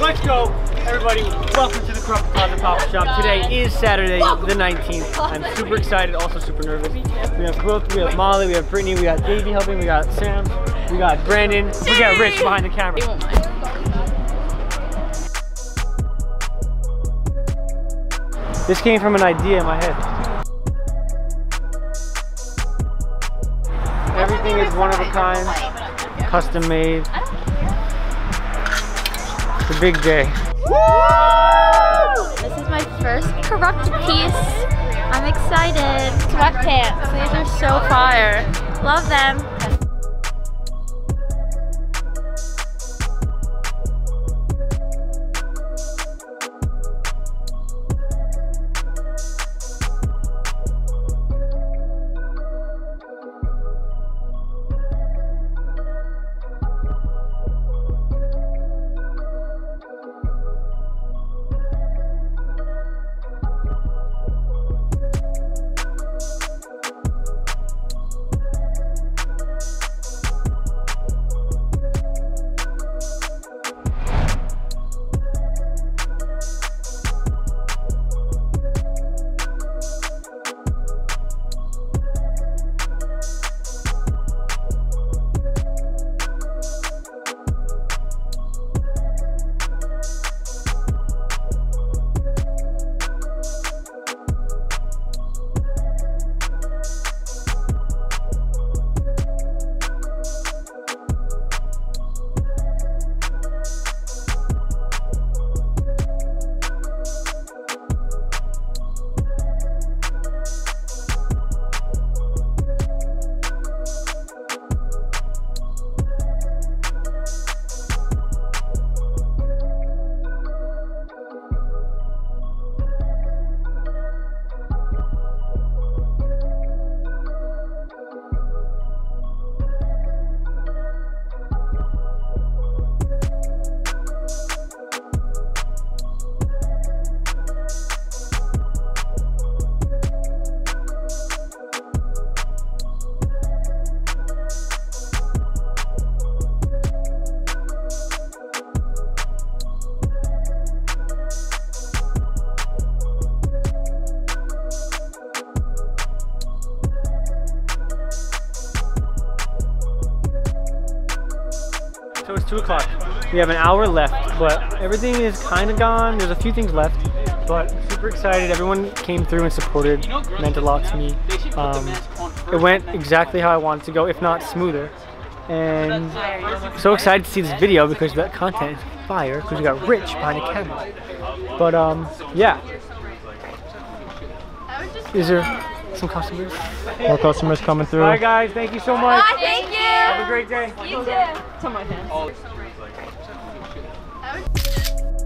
let's go. Everybody, welcome to the Korrupted Closet Pop Shop. Today is Saturday, the 19th. I'm super excited, also super nervous. We have Brooke, we have Molly, we have Brittany, we got Davey helping, we got Sam, we got Brandon, we got Rich behind the camera. This came from an idea in my head. Everything is one of a kind, custom made. It's a big day. This is my first corrupt piece. I'm excited. Sweatpants. These are so fire. Love them. So it's 2 o'clock. We have an hour left, but everything is kind of gone. There's a few things left, but super excited. Everyone came through and supported. Meant a lot to me. Um, it went exactly how I wanted to go, if not smoother. And so excited to see this video because that content is fire because we got Rich behind the camera. But um, yeah. Is there some customers? More customers coming through. Bye guys, thank you so much. Bye, thank you. Have a great day. You too.